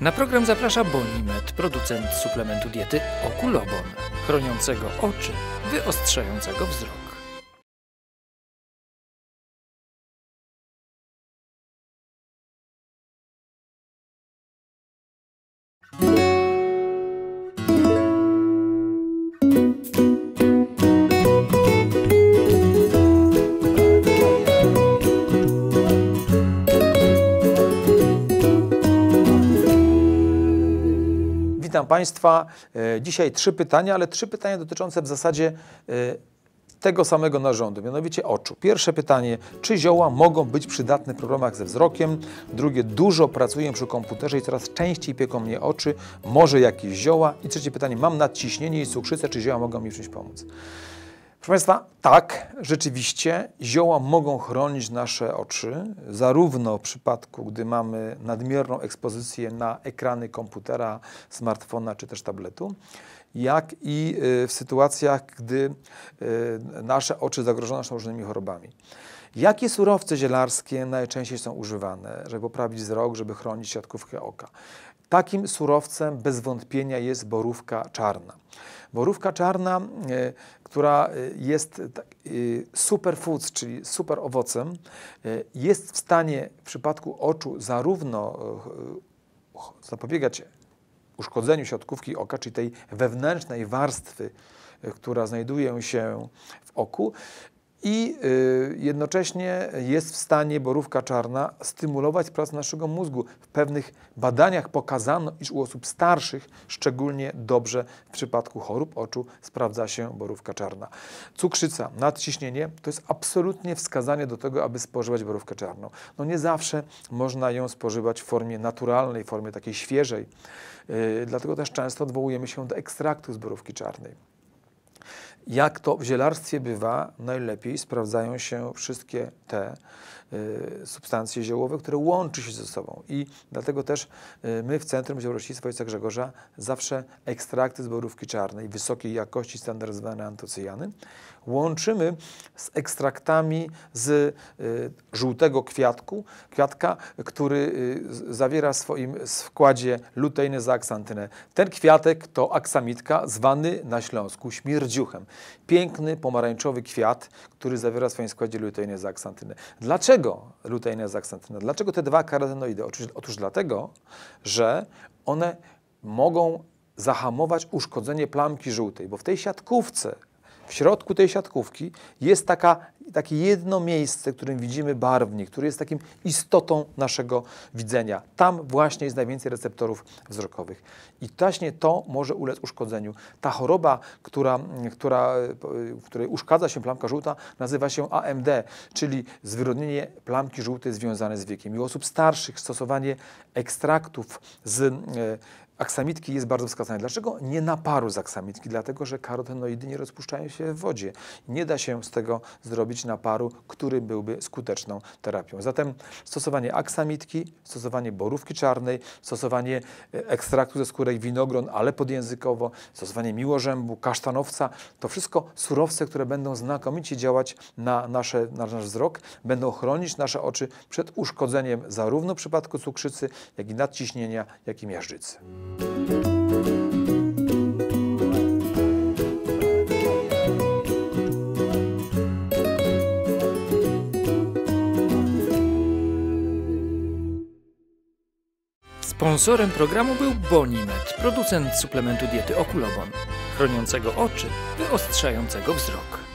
Na program zaprasza Bonimet, producent suplementu diety Okulobon, chroniącego oczy, wyostrzającego wzrok. Witam Państwa. E, Dzisiaj trzy pytania, ale trzy pytania dotyczące w zasadzie e, tego samego narządu, mianowicie oczu. Pierwsze pytanie, czy zioła mogą być przydatne w problemach ze wzrokiem? Drugie, dużo pracuję przy komputerze i coraz częściej pieką mnie oczy, może jakieś zioła? I trzecie pytanie, mam nadciśnienie i cukrzycę, czy zioła mogą mi w czymś pomóc? Proszę Państwa, tak, rzeczywiście zioła mogą chronić nasze oczy, zarówno w przypadku, gdy mamy nadmierną ekspozycję na ekrany komputera, smartfona czy też tabletu, jak i y, w sytuacjach, gdy y, nasze oczy zagrożone są różnymi chorobami. Jakie surowce zielarskie najczęściej są używane, żeby poprawić wzrok, żeby chronić siatkówkę oka? Takim surowcem bez wątpienia jest borówka czarna. Borówka czarna, e, która e, jest e, superfoods, czyli super owocem, jest w stanie w przypadku oczu zarówno zapobiegać uszkodzeniu siatkówki oka, czyli tej wewnętrznej warstwy, która znajduje się w oku, i y, jednocześnie jest w stanie borówka czarna stymulować pracę naszego mózgu. W pewnych badaniach pokazano, iż u osób starszych szczególnie dobrze w przypadku chorób oczu sprawdza się borówka czarna. Cukrzyca, nadciśnienie to jest absolutnie wskazanie do tego, aby spożywać borówkę czarną. No nie zawsze można ją spożywać w formie naturalnej, w formie takiej świeżej. Y, dlatego też często odwołujemy się do ekstraktu z borówki czarnej. Jak to w zielarstwie bywa, najlepiej sprawdzają się wszystkie te y, substancje ziołowe, które łączy się ze sobą. I dlatego też y, my w Centrum Ziołorośnictwa Ojca Grzegorza zawsze ekstrakty z borówki czarnej wysokiej jakości standaryzowane antocyjany łączymy z ekstraktami z y, żółtego kwiatku, kwiatka, który y, zawiera w swoim składzie luteinę za aksantynę. Ten kwiatek to aksamitka zwany na Śląsku śmierdziuchem. Piękny pomarańczowy kwiat, który zawiera w swoim składzie luteinę za aksantynę. Dlaczego luteinę za aksantynę? Dlaczego te dwa karotenoidy? Otóż, otóż dlatego, że one mogą zahamować uszkodzenie plamki żółtej, bo w tej siatkówce w środku tej siatkówki jest taka, takie jedno miejsce, w którym widzimy barwnik, który jest takim istotą naszego widzenia. Tam właśnie jest najwięcej receptorów wzrokowych. I właśnie to może ulec uszkodzeniu. Ta choroba, która, która, w której uszkadza się plamka żółta, nazywa się AMD, czyli zwyrodnienie plamki żółtej związane z wiekiem. I u osób starszych stosowanie ekstraktów z e, aksamitki jest bardzo wskazane. Dlaczego nie naparu z aksamitki? Dlatego, że karotenoidy nie rozpuszczają się w wodzie. Nie da się z tego zrobić naparu, który byłby skuteczną terapią. Zatem stosowanie aksamitki, stosowanie borówki czarnej, stosowanie e, ekstraktu ze skórek winogron, ale podjęzykowo, stosowanie miłożębu, kasztanowca, to wszystko surowce, które będą znakomicie działać na, nasze, na nasz wzrok, będą chronić nasze oczy przed uszkodzeniem zarówno w przypadku cukrzycy, jak i nadciśnienia, jak i miażdżycy. Sponsorem programu był Bonimet, producent suplementu diety Okulobon, chroniącego oczy, wyostrzającego wzrok.